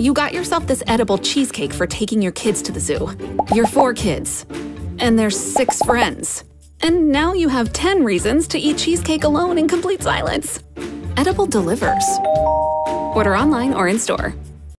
You got yourself this edible cheesecake for taking your kids to the zoo. Your four kids. And their six friends. And now you have 10 reasons to eat cheesecake alone in complete silence. Edible delivers. Order online or in store.